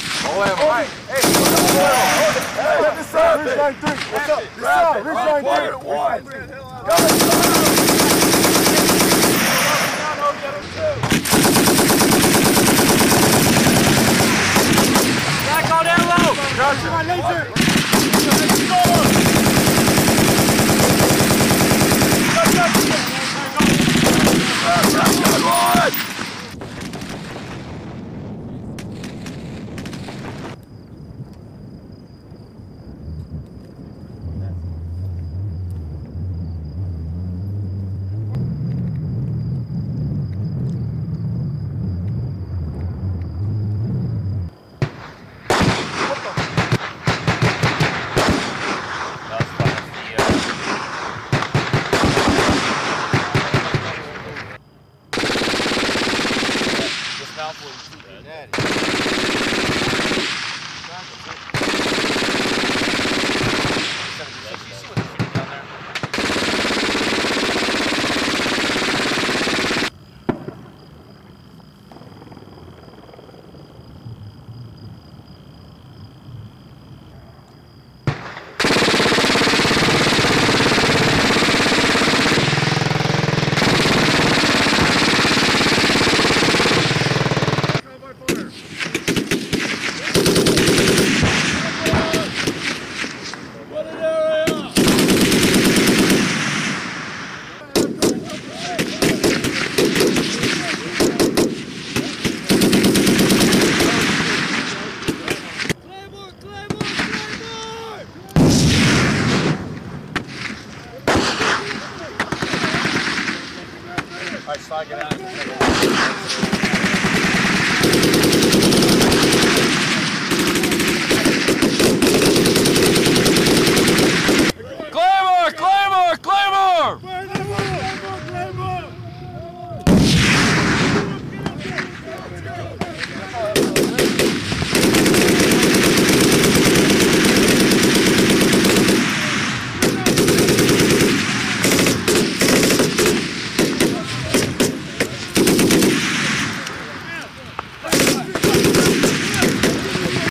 Him, right. Hey. Let this side, Ridge line three. What's up? This side, Ridge line three. One. Go. Back on that low. Gotcha. My laser. All right, slide it out. Claymore! Claymore! Claymore!